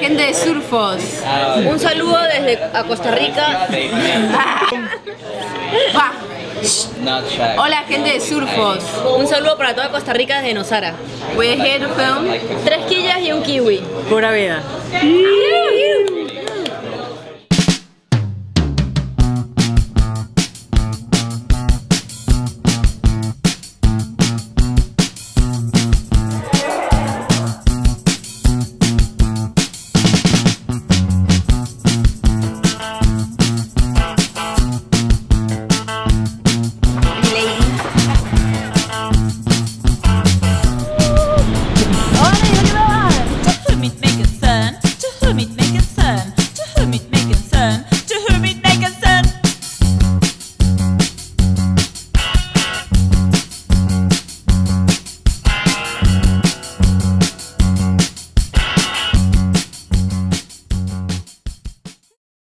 Gente de Surfos. Un saludo desde a Costa Rica. Va. Hola gente de Surfos. Un saludo para toda Costa Rica desde Nosara. We're here to film. Tres quillas y un kiwi. Pura vida. turn